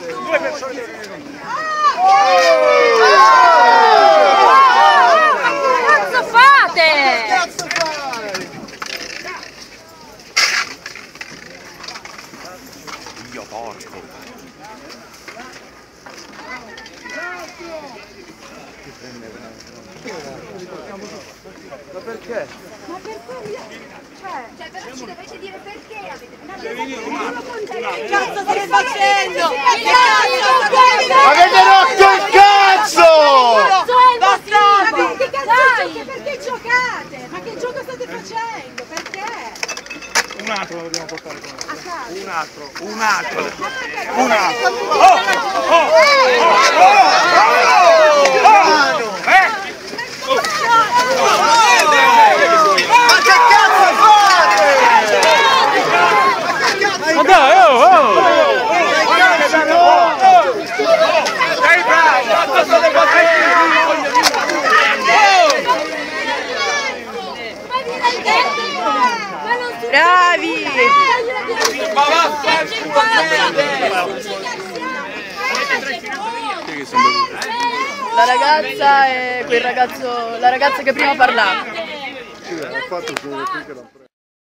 Due persone fate? Cazzo fai? Dio porco. Ma perché? Ma perché? Cioè, cioè però ci dovete dire perché avete Che cazzo state facendo? Che cazzo? Avete rotto il cazzo! Bastardi! Che cazzo? Perché giocate? Ma che gioco state facendo? Perché? Un altro lo dobbiamo portare con noi. A casa? Un altro, un altro. Un Un altro. Oh! Oh! Oh! Eh! Ma che cazzo fate? Ma dai, oh, oh! Sei bravo! Cosa state Ma non succede Bravi! Ma La ragazza e quel ragazzo, la ragazza che prima parlava.